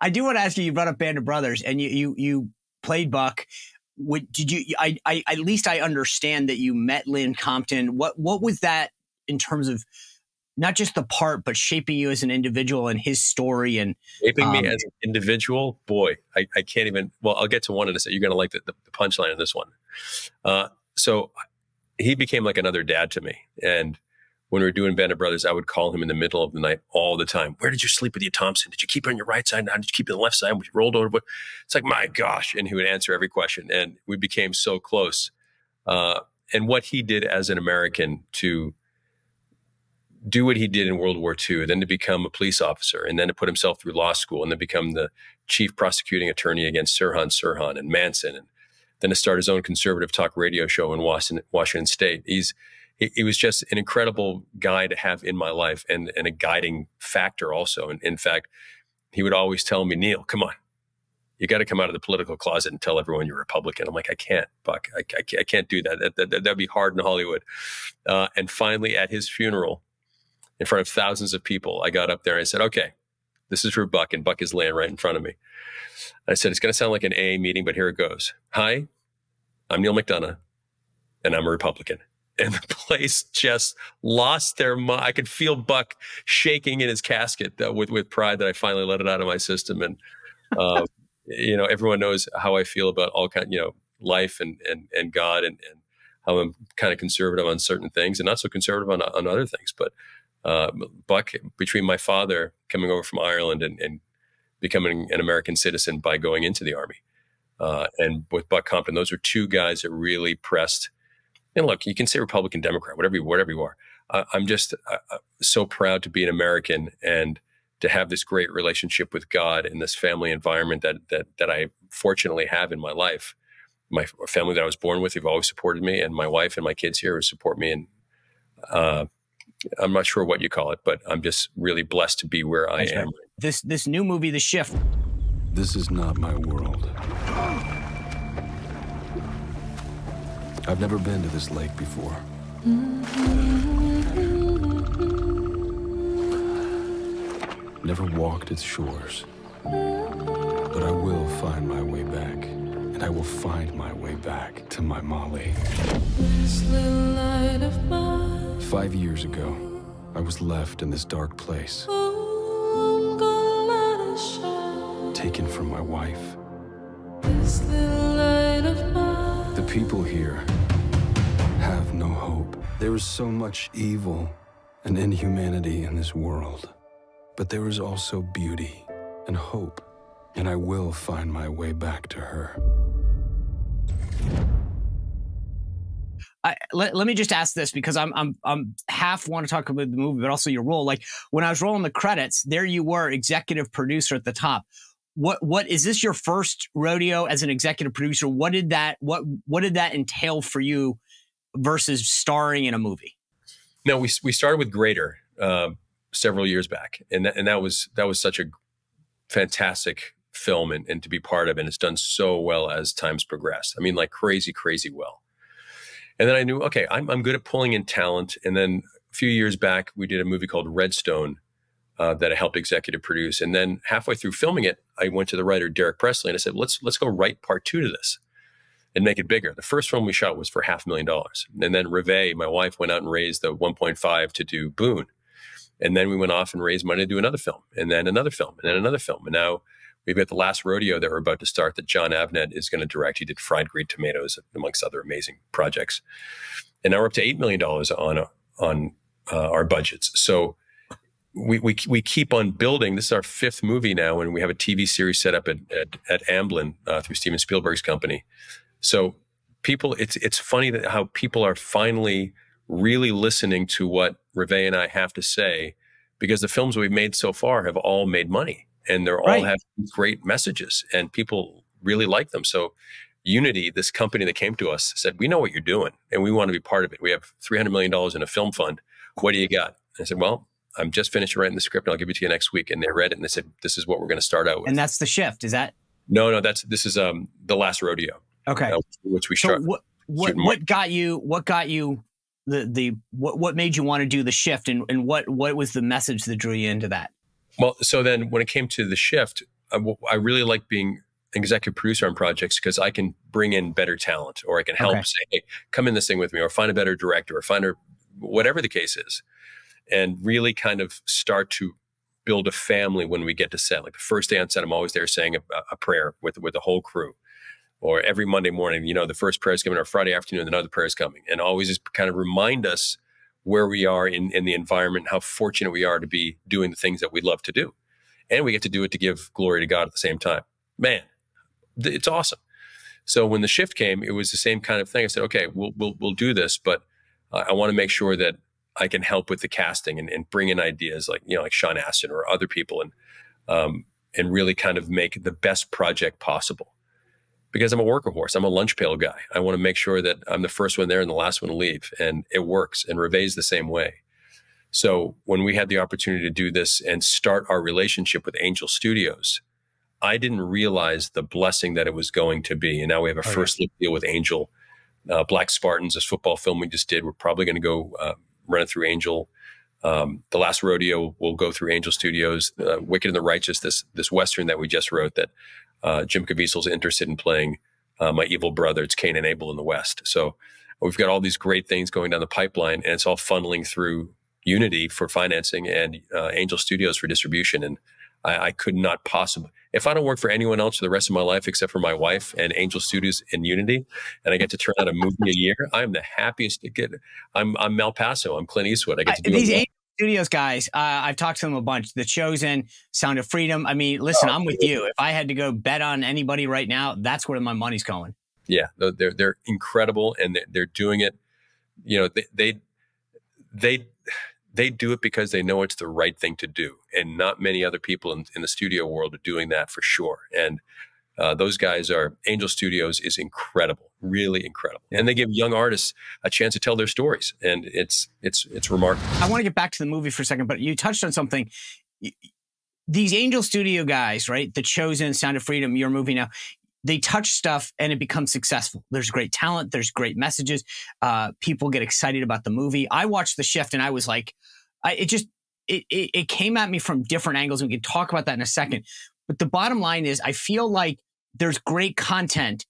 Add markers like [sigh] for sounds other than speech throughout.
I do want to ask you. You brought up Band of Brothers, and you you you played Buck. What did you? I, I at least I understand that you met Lynn Compton. What what was that in terms of not just the part, but shaping you as an individual and his story and shaping um, me as an individual. Boy, I, I can't even. Well, I'll get to one in a second. You're going to like the, the, the punchline in this one. Uh, so he became like another dad to me, and when we were doing Band of Brothers, I would call him in the middle of the night all the time. Where did you sleep with you, Thompson? Did you keep it on your right side? How did you keep it on the left side? We rolled over. It's like, my gosh. And he would answer every question. And we became so close. Uh, and what he did as an American to do what he did in World War II, then to become a police officer, and then to put himself through law school, and then become the chief prosecuting attorney against Sirhan Sirhan and Manson, and then to start his own conservative talk radio show in Washington, Washington State. He's he, was just an incredible guy to have in my life and, and a guiding factor also. And in fact, he would always tell me, Neal, come on, you got to come out of the political closet and tell everyone you're Republican. I'm like, I can't, Buck. I, I, can't, I can't do that. That, that. That'd be hard in Hollywood. Uh, and finally, at his funeral, in front of thousands of people, I got up there and I said, okay, this is for Buck. And Buck is laying right in front of me. I said, it's going to sound like an AA meeting, but here it goes. Hi, I'm Neal McDonough, and I'm a Republican and the place just lost their mind. I could feel Buck shaking in his casket uh, with with pride that I finally let it out of my system. And uh, you know, everyone knows how I feel about all kind, you know, life and and and God, and and how I'm kind of conservative on certain things and not so conservative on on other things. But uh, Buck, between my father coming over from Ireland and, and becoming an American citizen by going into the army, uh, and with Buck Compton, those are two guys that really pressed and look, you can say Republican, Democrat, whatever you, whatever you are. Uh, I'm just uh, uh, so proud to be an American and to have this great relationship with God and this family environment that that that I fortunately have in my life. My family that I was born with have always supported me, and my wife and my kids here support me. And uh, I'm not sure what you call it, but I'm just really blessed to be where I am. This this new movie, The Shift. This is not my world. I've never been to this lake before. Never walked its shores. But I will find my way back. And I will find my way back to my Molly. Five years ago, I was left in this dark place. Taken from my wife. People here have no hope. There is so much evil and inhumanity in this world. But there is also beauty and hope, and I will find my way back to her. I, let, let me just ask this because I'm I'm I'm half want to talk about the movie, but also your role. Like when I was rolling the credits, there you were, executive producer at the top what what is this your first rodeo as an executive producer? What did that what what did that entail for you versus starring in a movie? No, we we started with Greater uh, several years back, and that, and that was that was such a fantastic film and, and to be part of, and it's done so well as times progressed. I mean, like crazy, crazy well. And then I knew, okay, I'm I'm good at pulling in talent. And then a few years back, we did a movie called Redstone, uh, that I helped executive produce. And then halfway through filming it, I went to the writer Derek Presley and I said, "Let's let's go write part two to this." and make it bigger. The first film we shot was for half a million dollars. And then Ruvé, my wife, went out and raised the 1.5 to do Boon. And then we went off and raised money to do another film, and then another film, and then another film. And now we've got the last rodeo that we're about to start that Jon Avnet is going to direct. He did Fried Green Tomatoes, amongst other amazing projects. And now we're up to $8 million on, on uh, our budgets. So we, we, we keep on building. This is our fifth movie now, and we have a TV series set up at, at, at Amblin uh, through Steven Spielberg's company. So people, it's, it's funny that how people are finally really listening to what Ruvé and I have to say because the films we've made so far have all made money and they're right. all have great messages and people really like them. So Unity, this company that came to us, said, "We know what you're doing, and we want to be part of it. We have 300 million dollars in a film fund. What do you got?" I said, "Well, I'm just finished writing the script and I'll give it to you next week. And they read it and they said, this is what we're going to start out with. And that's the shift. Is that? No, no, that's, this is, um, the last rodeo. Okay. Uh, which we so shot. What, what, what got you, what got you the, the, what, what made you want to do the shift and, and what, what was the message that drew you into that? Well, so then when it came to the shift, I, I really like being an executive producer on projects because I can bring in better talent or I can help Okay. say, hey, come in this thing with me or find a better director or find a whatever the case is. And really kind of start to build a family when we get to set. Like the first day on set, I'm always there saying a, a prayer with with the whole crew. Or every Monday morning, you know, the first prayer is coming, or Friday afternoon, another prayer is coming. And always just kind of remind us where we are in, in the environment, how fortunate we are to be doing the things that we love to do. And we get to do it to give glory to God at the same time. Man, it's awesome. So when the shift came, it was the same kind of thing. I said, okay, we'll we'll, we'll do this, but I, I want to make sure that I can help with the casting and, and bring in ideas like you know like Sean Astin or other people and um, and really kind of make the best project possible. Because I'm a worker horse, I'm a lunch pail guy. I want to make sure that I'm the first one there and the last one to leave, and it works. And Ruvé's the same way. So when we had the opportunity to do this and start our relationship with Angel Studios, I didn't realize the blessing that it was going to be. And now we have a Oh, yeah. first look deal with Angel. Uh, Black Spartans, this football film we just did, we're probably going to go uh, run it through Angel. Um, the last rodeo will go through Angel Studios. Uh, Wicked and the Righteous, this this western that we just wrote that uh, Jim Caviezel's interested in playing. Uh, my evil brother, it's Cain and Abel in the West. So we've got all these great things going down the pipeline, and it's all funneling through Unity for financing and uh, Angel Studios for distribution. And I, I could not possibly, if I don't work for anyone else for the rest of my life except for my wife and Angel Studios in Unity, and I get to turn out a movie a year, I'm the happiest to get. I'm I'm Malpaso. I'm Clint Eastwood. I get to do these. Angel Studios guys, uh, I've talked to them a bunch. The Chosen, Sound of Freedom. I mean, listen, I'm with you. If I had to go bet on anybody right now, that's where my money's going. yeah they're they're, they're incredible and they're, they're doing it you know they, they they they do it because they know it's the right thing to do and not many other people in, in the studio world are doing that for sure and uh, those guys are angel studios is incredible really incredible and they give young artists a chance to tell their stories and it's it's it's remarkable I want to get back to the movie for a second, but you touched on something. These Angel Studio guys, right? The Chosen, Sound of Freedom, your movie now, they touch stuff and it becomes successful. There's great talent, there's great messages. Uh, people get excited about the movie. I watched The Shift and I was like, I, it just, it, it, it came at me from different angles. We can talk about that in a second. But the bottom line is, I feel like there's great content.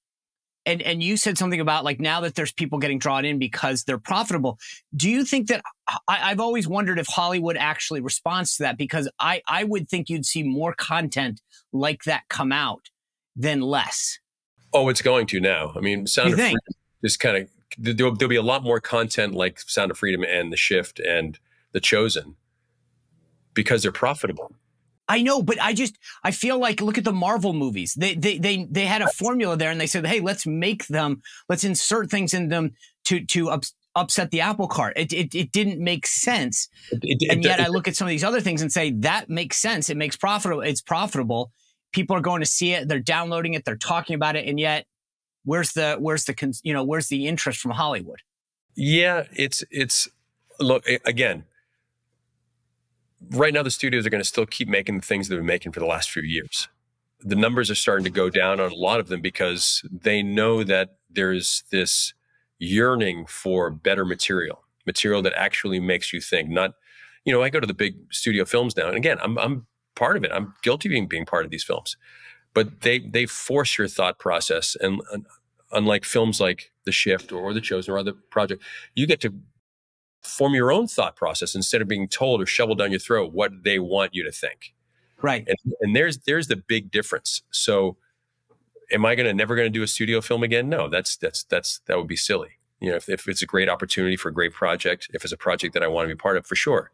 And, and you said something about like now that there's people getting drawn in because they're profitable. Do you think that I, I've always wondered if Hollywood actually responds to that because I, I would think you'd see more content like that come out than less. oh it's going to now i mean sound You of think? freedom just kind of there'll, there'll be a lot more content like sound of freedom and the shift and the chosen because they're profitable I know, but I just I feel like look at the Marvel movies. They they they they had a formula there, and they said, "Hey, let's make them. Let's insert things in them to to ups, upset the apple cart." It, it it didn't make sense, It- it- and yet I look at some of these other things and say that makes sense. It makes profitable. It's profitable. People are going to see it. They're downloading it. They're talking about it, and yet where's the where's the you know where's the interest from Hollywood? Yeah, it's it's look again. Right now, the studios are going to still keep making the things they've been making for the last few years. The numbers are starting to go down on a lot of them because they know that there's this yearning for better material, material that actually makes you think. Not, you know, I go to the big studio films now, and again, I'm I'm part of it. I'm guilty of being, being part of these films, but they they force your thought process, and, and unlike films like The Shift or, The Chosen or other project, you get to form your own thought process instead of being told or shoveled down your throat what they want you to think. Right. And, and there's there's the big difference. So, am I going to never going to do a studio film again? No, that's that's that's that would be silly. You know, if, if it's a great opportunity for a great project, if it's a project that I want to be part of, for sure.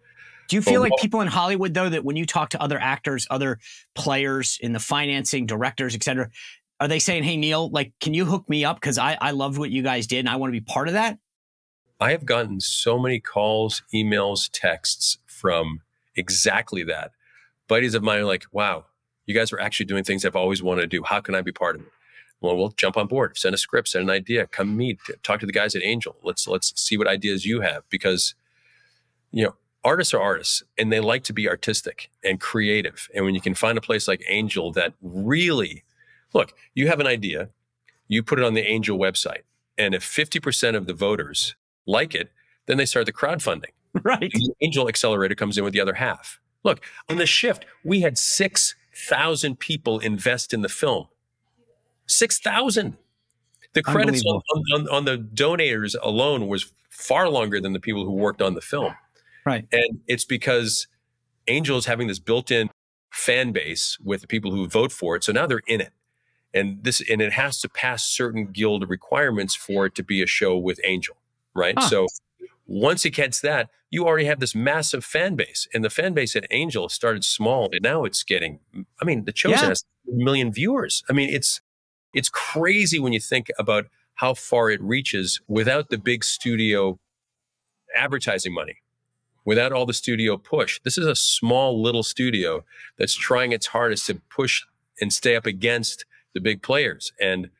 Do you feel like people in Hollywood, though, that when you talk to other actors, other players in the financing, directors, et cetera, are they saying, "Hey, Neal, like, can you hook me up because I I loved what you guys did and I want to be part of that"? I have gotten so many calls, emails, texts from exactly that. Buddies of mine are like, wow, you guys are actually doing things I've always wanted to do. How can I be part of it? Well, we'll jump on board, send a script, send an idea, come meet, talk to the guys at Angel. Let's let's see what ideas you have because you know, artists are artists and they like to be artistic and creative. And when you can find a place like Angel that really look, you have an idea, you put it on the Angel website, and if 50% of the voters like it, then they start the crowdfunding. [laughs] Right. The Angel Accelerator comes in with the other half. Look, on the shift, we had six 6,000 people invest in the film. 6,000. The credits on, on, on, the donators alone was far longer than the people who worked on the film. Right. And it's because Angel is having this built in fan base with the people who vote for it. So now they're in it. And this and it has to pass certain guild requirements for it to be a show with Angel. Right. Huh. So once it gets that, you already have this massive fan base. And the fan base at Angel started small, and now it's getting. I mean, the Chosen yeah. has a million viewers. I mean, it's it's crazy when you think about how far it reaches without the big studio advertising money, without all the studio push. This is a small little studio that's trying its hardest to push and stay up against the big players, and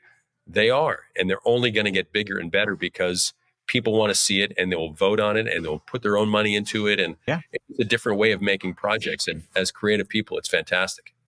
they are, and they're only going to get bigger and better because people want to see it and they'll vote on it and they'll put their own money into it. And yeah. it's a different way of making projects. And as creative people, it's fantastic.